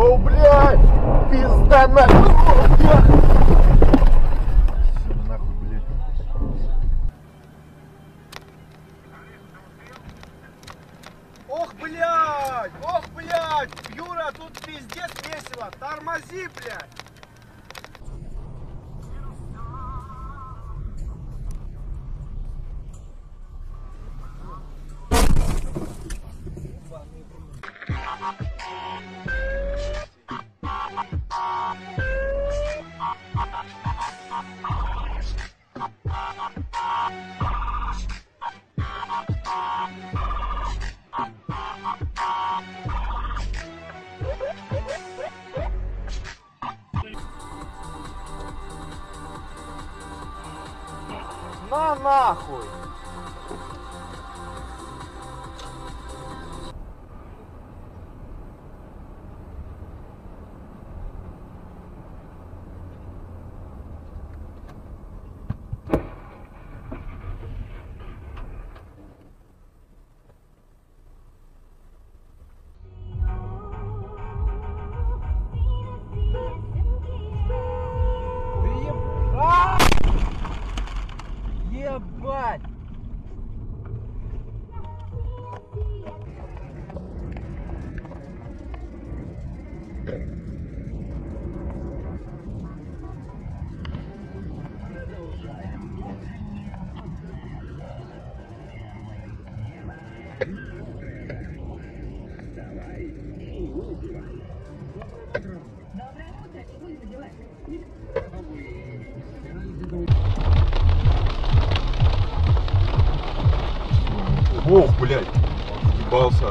О, блядь! Пизда нахуй! О, блядь! На нахуй!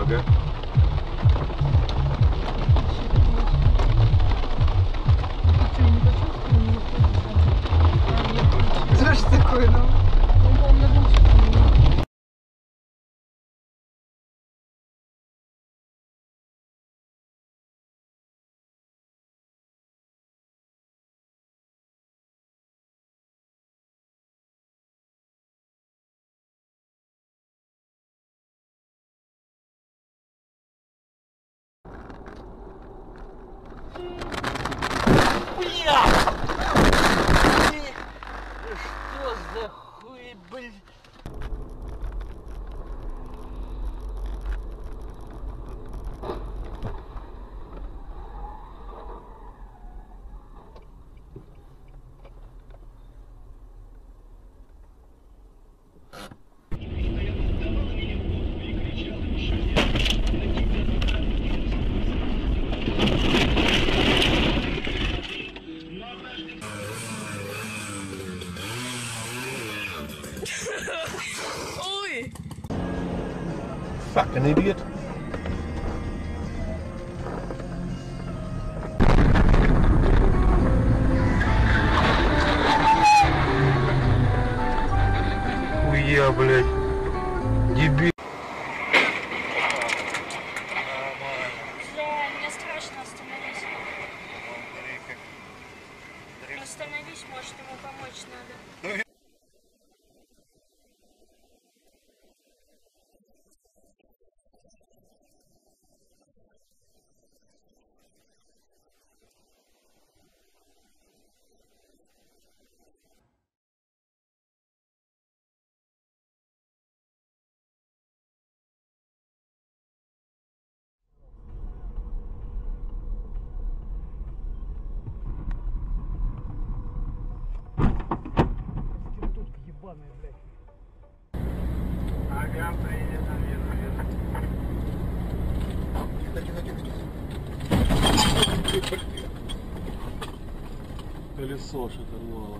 Folge. Что за хуй, блядь? Idiot. Хуя, блядь. Дебил. Остановись, может ему помочь надо. Ебаная, блядь. Ага, приедет, наверное. Колесо шатануло.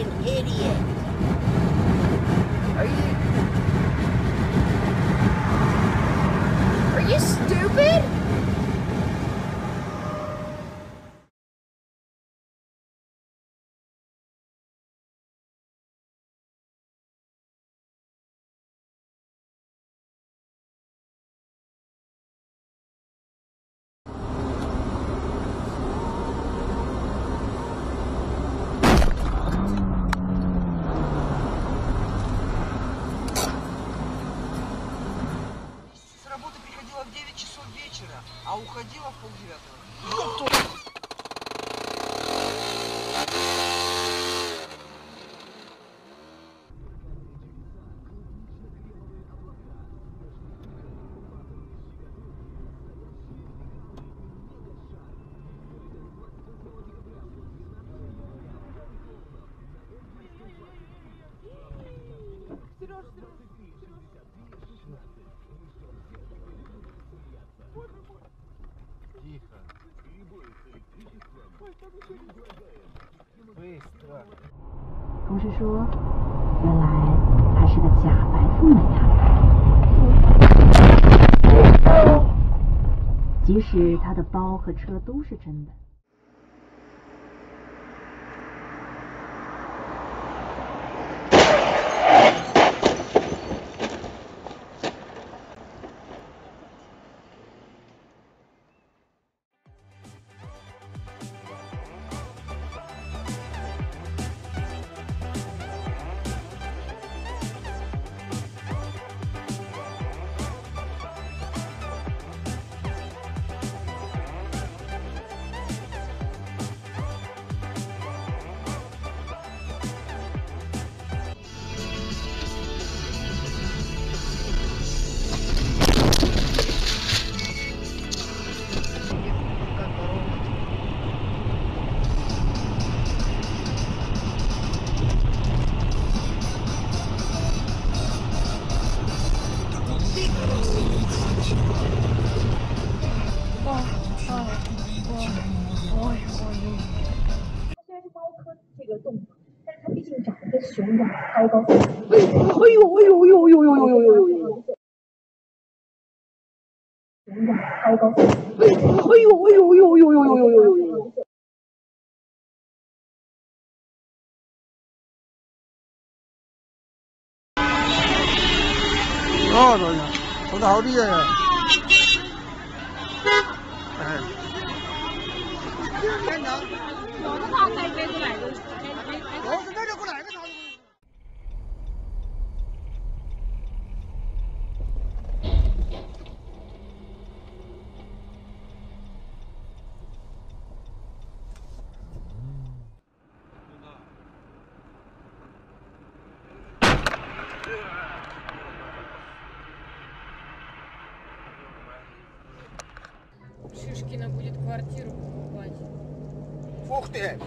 An idiot. Уходила в полдевятого? Тихо. Быстро. 同事说，原来她是个假白富美啊。即使她的包和车都是真的。 一个动，但是他毕竟长得跟熊一样，高高。哎呦哎呦哎呦哎呦哎呦哎呦哎呦！熊一样，太高。哎呦哎呦哎呦哎呦哎呦哎呦哎呦！啊，老人家，坐得好点耶。哎。看到？我他他给给过来的。个啥子？Шишкина будет квартиру покупать. Ух ты!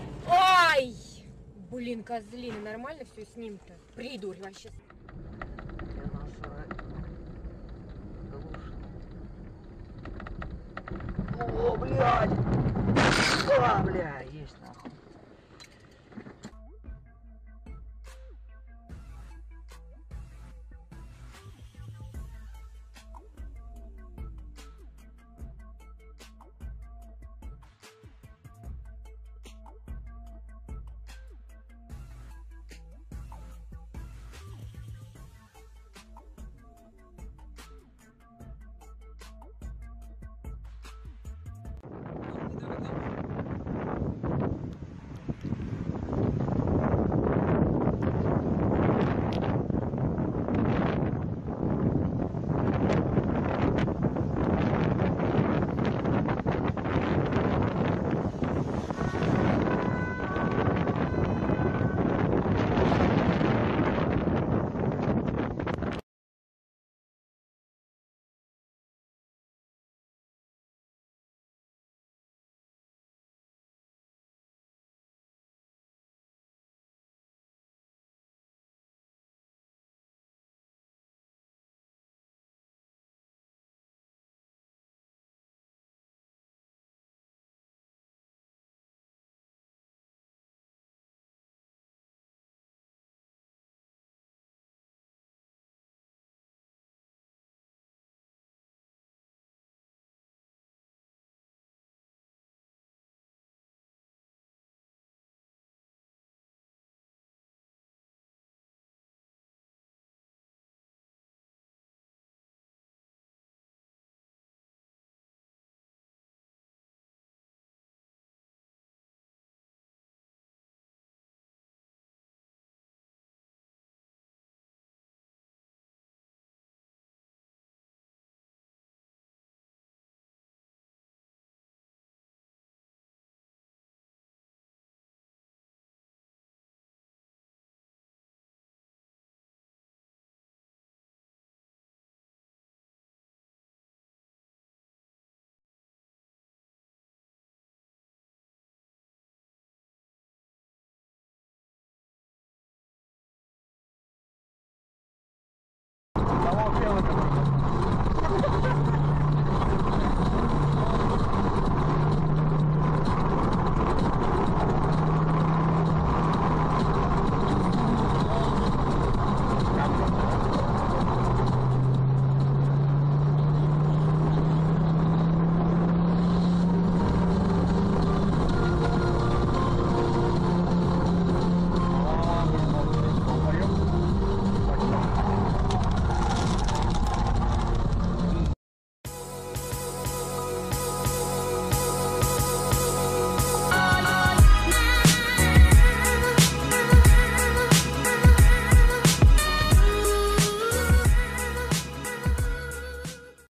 Блин, козлина, нормально все с ним-то? Придурь вообще. О, блядь! А, блядь!